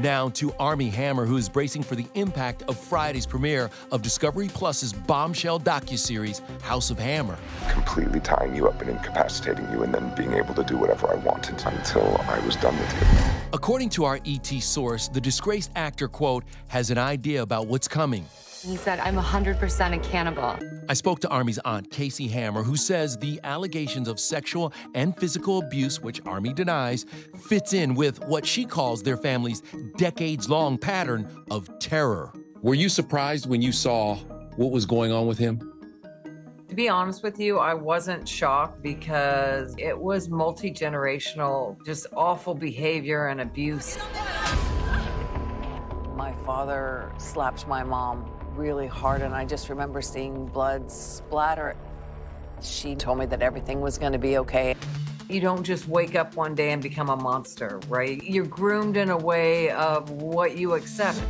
Now to Armie Hammer, who is bracing for the impact of Friday's premiere of Discovery Plus's bombshell docuseries, House of Hammer. Completely tying you up and incapacitating you, and then being able to do whatever I wanted until I was done with you. According to our ET source, the disgraced actor, quote, has an idea about what's coming. He said, I'm 100% a cannibal. I spoke to Armie's aunt, Casey Hammer, who says the allegations of sexual and physical abuse, which Armie denies, fits in with what she calls their family's decades long pattern of terror. Were you surprised when you saw what was going on with him? To be honest with you, I wasn't shocked because it was multi generational, just awful behavior and abuse. My father slapped my mom really hard, and I just remember seeing blood splatter. She told me that everything was going to be okay. You don't just wake up one day and become a monster, right? You're groomed in a way of what you accept.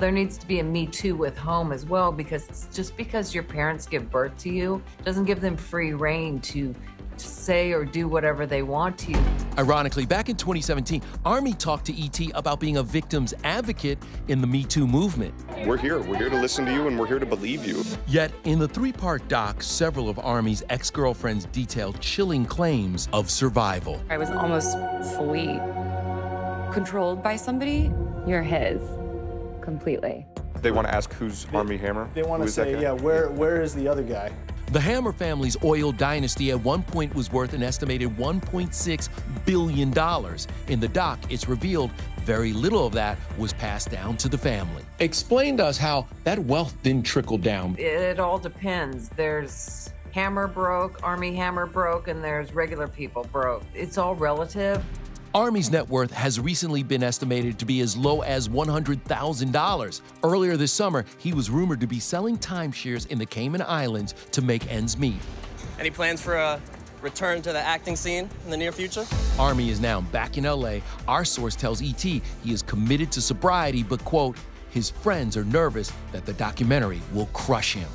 There needs to be a Me Too with home as well because just because your parents give birth to you doesn't give them free reign to say or do whatever they want to. Ironically, back in 2017, Armie talked to ET about being a victim's advocate in the Me Too movement. We're here. We're here to listen to you and we're here to believe you. Yet, in the three part doc, several of Armie's ex girlfriends detailed chilling claims of survival. I was almost fully controlled by somebody. You're his completely. They want to ask who's Armie Hammer? They want to is say, yeah, where where is the other guy? The Hammer family's oil dynasty at one point was worth an estimated $1.6 billion. In the doc, it's revealed very little of that was passed down to the family. Explain to us how that wealth didn't trickle down. It all depends. There's Hammer broke, Armie Hammer broke, and there's regular people broke. It's all relative. Armie's net worth has recently been estimated to be as low as $100,000. Earlier this summer, he was rumored to be selling timeshares in the Cayman Islands to make ends meet. Any plans for a return to the acting scene in the near future? Armie is now back in LA. Our source tells ET he is committed to sobriety, but, quote, his friends are nervous that the documentary will crush him.